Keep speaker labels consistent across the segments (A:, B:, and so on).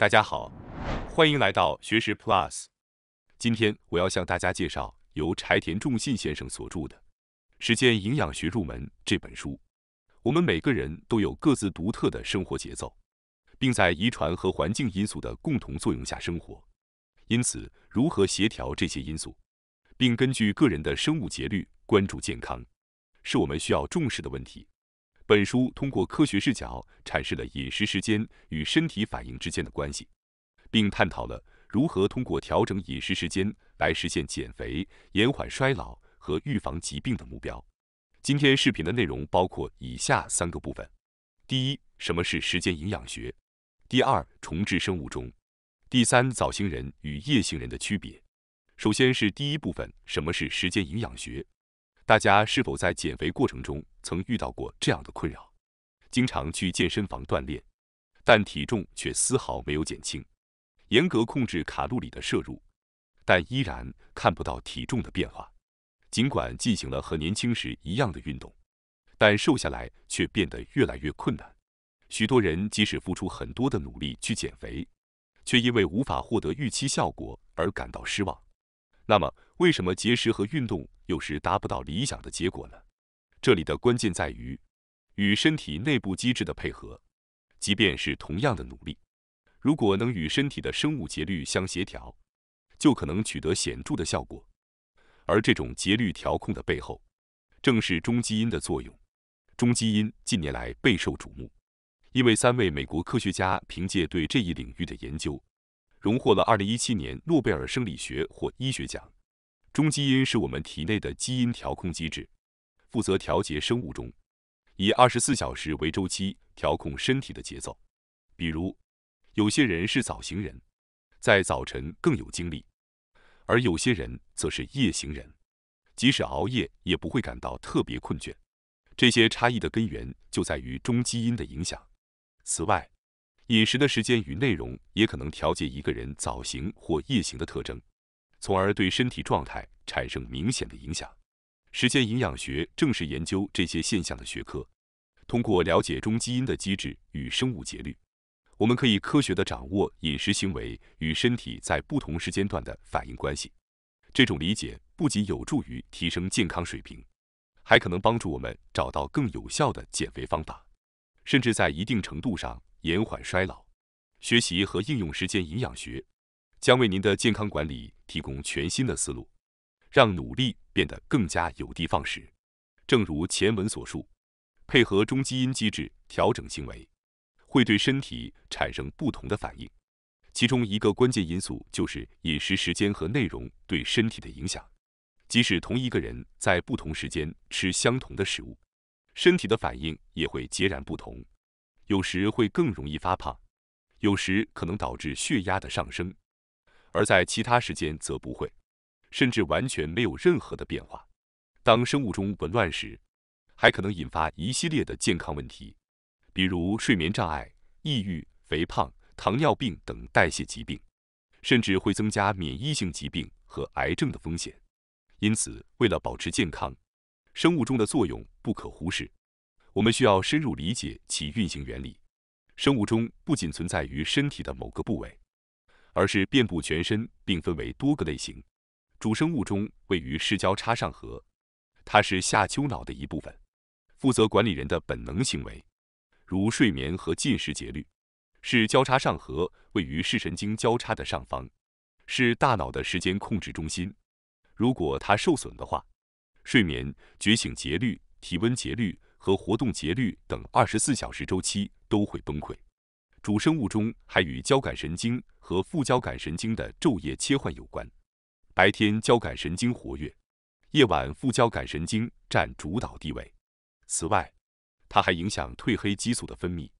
A: 大家好，欢迎来到学识 Plus。今天我要向大家介绍由柴田重信先生所著的《时间营养学入门》这本书。我们每个人都有各自独特的生活节奏，并在遗传和环境因素的共同作用下生活。因此，如何协调这些因素，并根据个人的生物节律关注健康，是我们需要重视的问题。本书通过科学视角阐释了饮食时间与身体反应之间的关系，并探讨了如何通过调整饮食时间来实现减肥、延缓衰老和预防疾病的目标。今天视频的内容包括以下三个部分：第一，什么是时间营养学；第二，重置生物钟；第三，早型人与夜行人的区别。首先是第一部分，什么是时间营养学？大家是否在减肥过程中曾遇到过这样的困扰？经常去健身房锻炼，但体重却丝毫没有减轻；严格控制卡路里的摄入，但依然看不到体重的变化。尽管进行了和年轻时一样的运动，但瘦下来却变得越来越困难。许多人即使付出很多的努力去减肥，却因为无法获得预期效果而感到失望。那么，为什么节食和运动有时达不到理想的结果呢？这里的关键在于与身体内部机制的配合。即便是同样的努力，如果能与身体的生物节律相协调，就可能取得显著的效果。而这种节律调控的背后，正是中基因的作用。中基因近年来备受瞩目，因为三位美国科学家凭借对这一领域的研究。荣获了二零一七年诺贝尔生理学或医学奖。中基因是我们体内的基因调控机制，负责调节生物钟，以二十四小时为周期调控身体的节奏。比如，有些人是早行人，在早晨更有精力；而有些人则是夜行人，即使熬夜也不会感到特别困倦。这些差异的根源就在于中基因的影响。此外，饮食的时间与内容也可能调节一个人早行或夜行的特征，从而对身体状态产生明显的影响。时间营养学正是研究这些现象的学科。通过了解中基因的机制与生物节律，我们可以科学地掌握饮食行为与身体在不同时间段的反应关系。这种理解不仅有助于提升健康水平，还可能帮助我们找到更有效的减肥方法，甚至在一定程度上。延缓衰老，学习和应用时间营养学，将为您的健康管理提供全新的思路，让努力变得更加有的放矢。正如前文所述，配合中基因机制调整行为，会对身体产生不同的反应。其中一个关键因素就是饮食时间和内容对身体的影响。即使同一个人在不同时间吃相同的食物，身体的反应也会截然不同。有时会更容易发胖，有时可能导致血压的上升，而在其他时间则不会，甚至完全没有任何的变化。当生物钟紊乱时，还可能引发一系列的健康问题，比如睡眠障碍、抑郁、肥胖、糖尿病等代谢疾病，甚至会增加免疫性疾病和癌症的风险。因此，为了保持健康，生物钟的作用不可忽视。我们需要深入理解其运行原理。生物钟不仅存在于身体的某个部位，而是遍布全身，并分为多个类型。主生物钟位于视交叉上颌，它是下丘脑的一部分，负责管理人的本能行为，如睡眠和进食节律。视交叉上颌位于视神经交叉的上方，是大脑的时间控制中心。如果它受损的话，睡眠、觉醒节律、体温节律。和活动节律等二十四小时周期都会崩溃。主生物钟还与交感神经和副交感神经的昼夜切换有关。白天交感神经活跃，夜晚副交感神经占主导地位。此外，它还影响褪黑激素的分泌，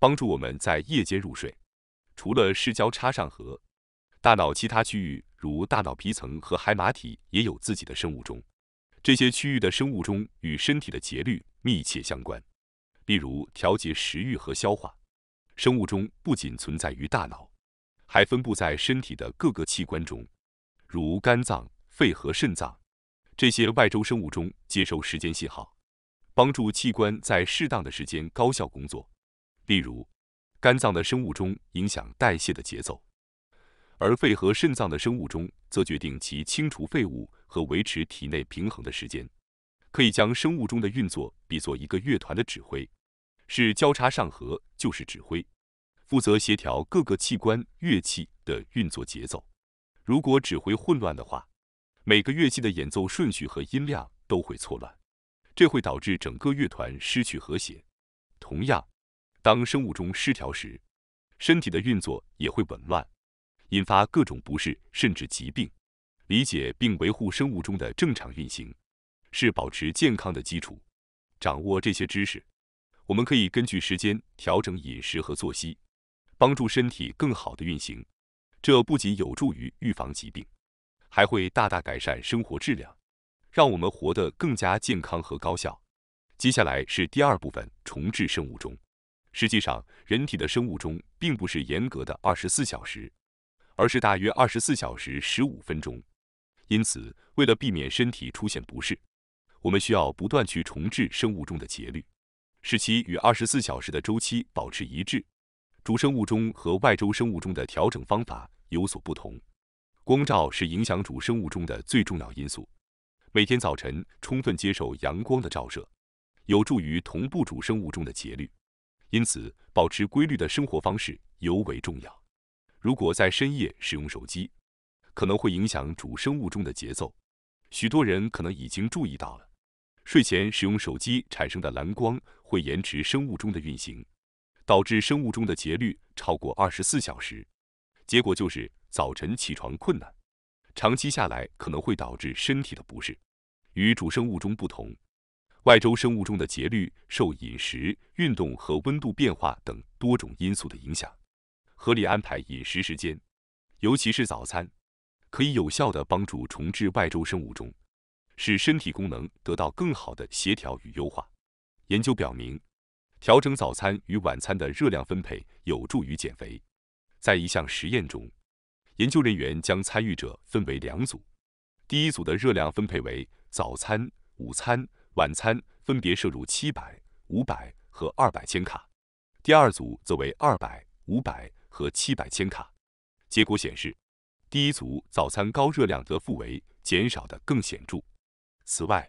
A: 帮助我们在夜间入睡。除了视交叉上颌，大脑其他区域如大脑皮层和海马体也有自己的生物钟。这些区域的生物钟与身体的节律密切相关，例如调节食欲和消化。生物钟不仅存在于大脑，还分布在身体的各个器官中，如肝脏、肺和肾脏。这些外周生物钟接收时间信号，帮助器官在适当的时间高效工作。例如，肝脏的生物钟影响代谢的节奏，而肺和肾脏的生物钟则决定其清除废物和维持体内平衡的时间。可以将生物钟的运作比作一个乐团的指挥，是交叉上合就是指挥，负责协调各个器官乐器的运作节奏。如果指挥混乱的话，每个乐器的演奏顺序和音量都会错乱，这会导致整个乐团失去和谐。同样，当生物钟失调时，身体的运作也会紊乱，引发各种不适甚至疾病。理解并维护生物钟的正常运行。是保持健康的基础。掌握这些知识，我们可以根据时间调整饮食和作息，帮助身体更好的运行。这不仅有助于预防疾病，还会大大改善生活质量，让我们活得更加健康和高效。接下来是第二部分：重置生物钟。实际上，人体的生物钟并不是严格的二十四小时，而是大约二十四小时十五分钟。因此，为了避免身体出现不适，我们需要不断去重置生物钟的节律，使其与二十四小时的周期保持一致。主生物钟和外周生物钟的调整方法有所不同。光照是影响主生物钟的最重要因素。每天早晨充分接受阳光的照射，有助于同步主生物钟的节律。因此，保持规律的生活方式尤为重要。如果在深夜使用手机，可能会影响主生物钟的节奏。许多人可能已经注意到了。睡前使用手机产生的蓝光会延迟生物钟的运行，导致生物钟的节律超过二十四小时，结果就是早晨起床困难，长期下来可能会导致身体的不适。与主生物钟不同，外周生物钟的节律受饮食、运动和温度变化等多种因素的影响。合理安排饮食时间，尤其是早餐，可以有效地帮助重置外周生物钟。使身体功能得到更好的协调与优化。研究表明，调整早餐与晚餐的热量分配有助于减肥。在一项实验中，研究人员将参与者分为两组，第一组的热量分配为早餐、午餐、晚餐分别摄入七百、五百和二百千卡，第二组则为二百、五百和七百千卡。结果显示，第一组早餐高热量的负为减少的更显著。此外，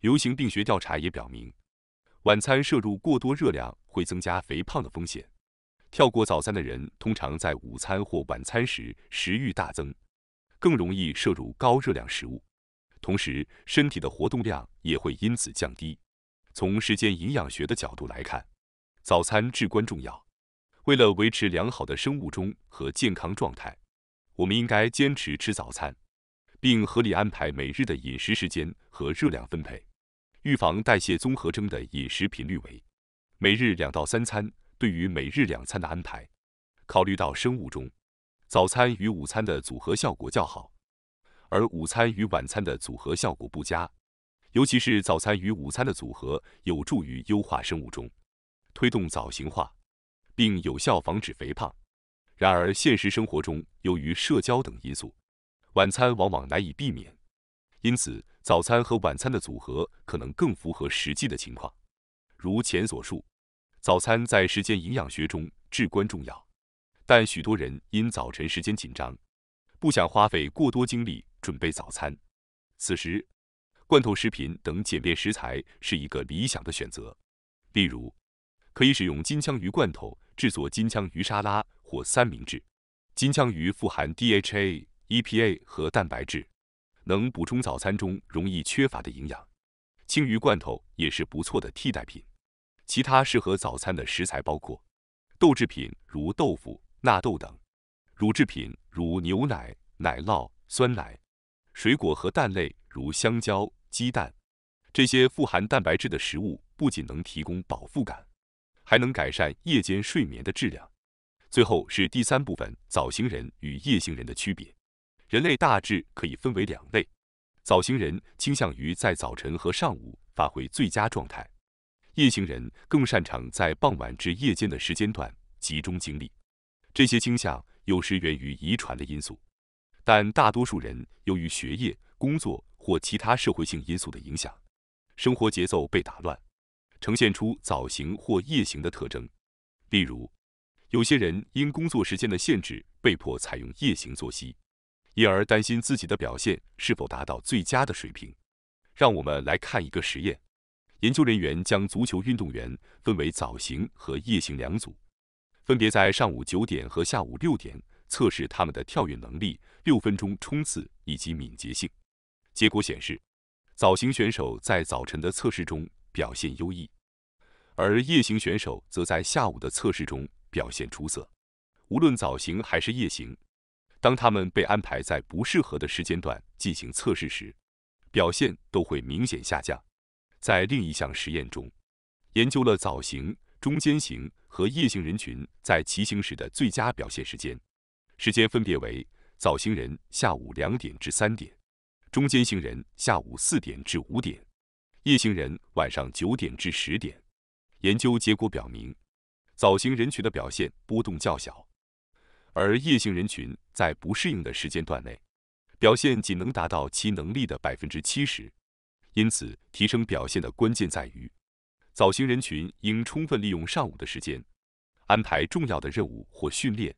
A: 流行病学调查也表明，晚餐摄入过多热量会增加肥胖的风险。跳过早餐的人通常在午餐或晚餐时食欲大增，更容易摄入高热量食物，同时身体的活动量也会因此降低。从时间营养学的角度来看，早餐至关重要。为了维持良好的生物钟和健康状态，我们应该坚持吃早餐。并合理安排每日的饮食时间和热量分配，预防代谢综合征的饮食频率为每日两到三餐。对于每日两餐的安排，考虑到生物钟，早餐与午餐的组合效果较好，而午餐与晚餐的组合效果不佳。尤其是早餐与午餐的组合有助于优化生物钟，推动早型化，并有效防止肥胖。然而，现实生活中由于社交等因素，晚餐往往难以避免，因此早餐和晚餐的组合可能更符合实际的情况。如前所述，早餐在时间营养学中至关重要，但许多人因早晨时间紧张，不想花费过多精力准备早餐。此时，罐头食品等简便食材是一个理想的选择。例如，可以使用金枪鱼罐头制作金枪鱼沙拉或三明治。金枪鱼富含 DHA。EPA 和蛋白质能补充早餐中容易缺乏的营养，青鱼罐头也是不错的替代品。其他适合早餐的食材包括豆制品如豆腐、纳豆等，乳制品如牛奶、奶酪、酸奶，水果和蛋类如香蕉、鸡蛋。这些富含蛋白质的食物不仅能提供饱腹感，还能改善夜间睡眠的质量。最后是第三部分：早型人与夜行人的区别。人类大致可以分为两类，早型人倾向于在早晨和上午发挥最佳状态，夜行人更擅长在傍晚至夜间的时间段集中精力。这些倾向有时源于遗传的因素，但大多数人由于学业、工作或其他社会性因素的影响，生活节奏被打乱，呈现出早行或夜行的特征。例如，有些人因工作时间的限制，被迫采用夜行作息，因而担心自己的表现是否达到最佳的水平。让我们来看一个实验：研究人员将足球运动员分为早型和夜型两组，分别在上午九点和下午六点测试他们的跳跃能力、六分钟冲刺以及敏捷性。结果显示，早型选手在早晨的测试中表现优异，而夜行选手则在下午的测试中。表现出色，无论早型还是夜行，当他们被安排在不适合的时间段进行测试时，表现都会明显下降。在另一项实验中，研究了早型、中间型和夜行人群在骑行时的最佳表现时间，时间分别为早行人下午两点至三点，中间行人下午四点至五点，夜行人晚上九点至十点。研究结果表明。早行人群的表现波动较小，而夜行人群在不适应的时间段内，表现仅能达到其能力的百分之七十。因此，提升表现的关键在于，早型人群应充分利用上午的时间，安排重要的任务或训练；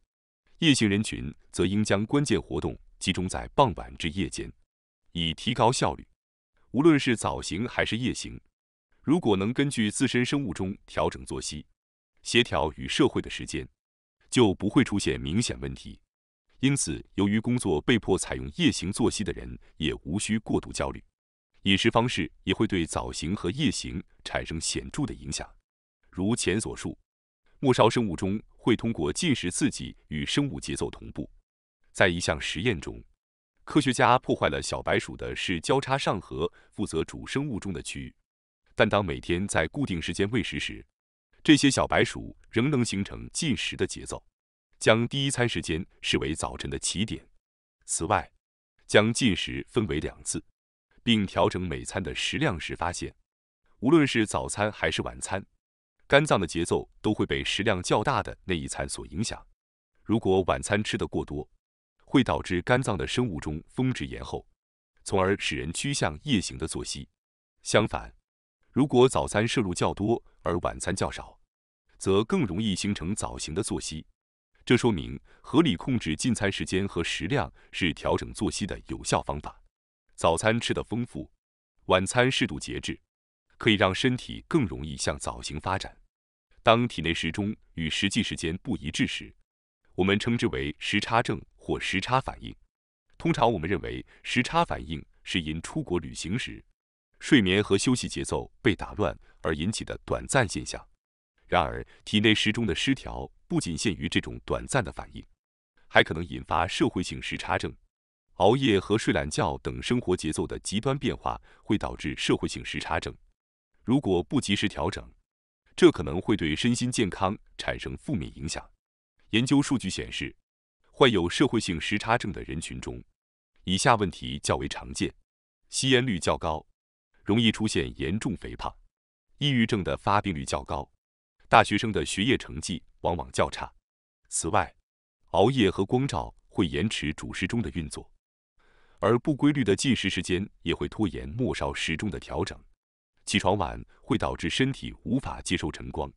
A: 夜行人群则应将关键活动集中在傍晚至夜间，以提高效率。无论是早行还是夜行，如果能根据自身生物钟调整作息。协调与社会的时间，就不会出现明显问题。因此，由于工作被迫采用夜行作息的人，也无需过度焦虑。饮食方式也会对早行和夜行产生显著的影响。如前所述，末梢生物钟会通过进食刺激与生物节奏同步。在一项实验中，科学家破坏了小白鼠的是交叉上颌负责主生物钟的区域，但当每天在固定时间喂食时，这些小白鼠仍能形成进食的节奏，将第一餐时间视为早晨的起点。此外，将进食分为两次，并调整每餐的食量时，发现无论是早餐还是晚餐，肝脏的节奏都会被食量较大的那一餐所影响。如果晚餐吃得过多，会导致肝脏的生物钟峰值延后，从而使人趋向夜行的作息。相反，如果早餐摄入较多，而晚餐较少，则更容易形成早行的作息。这说明合理控制进餐时间和食量是调整作息的有效方法。早餐吃得丰富，晚餐适度节制，可以让身体更容易向早行发展。当体内时钟与实际时间不一致时，我们称之为时差症或时差反应。通常我们认为时差反应是因出国旅行时睡眠和休息节奏被打乱。而引起的短暂现象。然而，体内时钟的失调不仅限于这种短暂的反应，还可能引发社会性时差症。熬夜和睡懒觉等生活节奏的极端变化会导致社会性时差症。如果不及时调整，这可能会对身心健康产生负面影响。研究数据显示，患有社会性时差症的人群中，以下问题较为常见：吸烟率较高，容易出现严重肥胖。抑郁症的发病率较高，大学生的学业成绩往往较差。此外，熬夜和光照会延迟主时钟的运作，而不规律的进食时间也会拖延末梢时钟的调整。起床晚会导致身体无法接受晨光，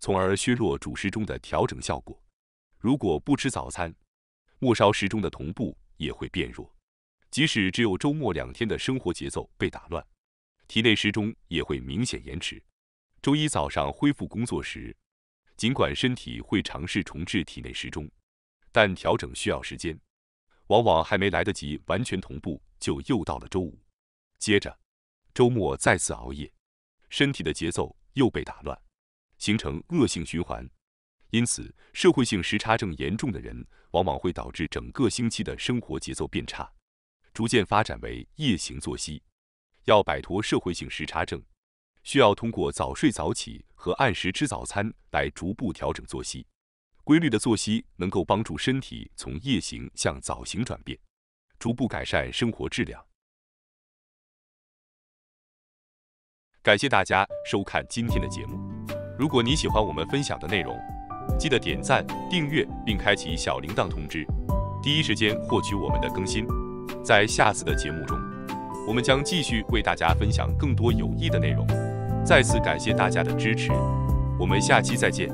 A: 从而削弱主时钟的调整效果。如果不吃早餐，末梢时钟的同步也会变弱，即使只有周末两天的生活节奏被打乱。体内时钟也会明显延迟。周一早上恢复工作时，尽管身体会尝试重置体内时钟，但调整需要时间，往往还没来得及完全同步，就又到了周五。接着，周末再次熬夜，身体的节奏又被打乱，形成恶性循环。因此，社会性时差症严重的人，往往会导致整个星期的生活节奏变差，逐渐发展为夜行作息。要摆脱社会性时差症，需要通过早睡早起和按时吃早餐来逐步调整作息。规律的作息能够帮助身体从夜行向早行转变，逐步改善生活质量。感谢大家收看今天的节目。如果你喜欢我们分享的内容，记得点赞、订阅并开启小铃铛通知，第一时间获取我们的更新。在下次的节目中。我们将继续为大家分享更多有益的内容。再次感谢大家的支持，我们下期再见。